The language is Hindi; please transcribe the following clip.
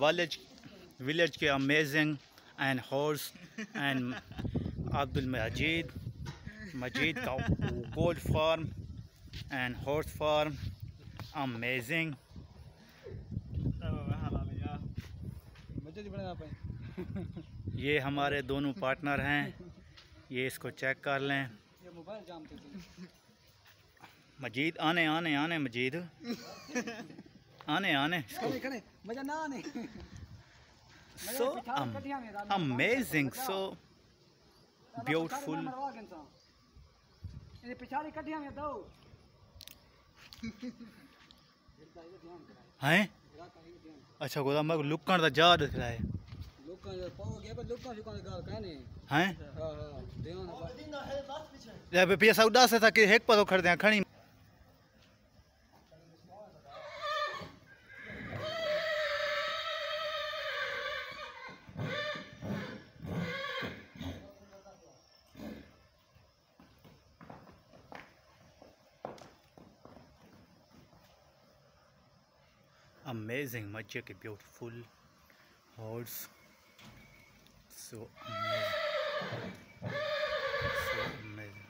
वालेज विलेज के amazing and horse and Abdul Majid Majid का gold farm and horse farm amazing ये हमारे दोनों पार्टनर हैं। ये इसको चेक कर लें। मजीद आने आने आने मजीद। आने आने मज़ा ना आने। Amazing so beautiful ये पिछाड़ी कटिया में दो। हैं? अच्छा गोदा मैं लुकण दा जा दिख रहा है। लोकां जो पाओ गया पर लोकां जो कोई गाल कहने हैं? हाँ हाँ ध्यान या पे पैसा उदास था कि हेक पतो खड़ दे खणी amazing magic beautiful horse. So amazing. So amazing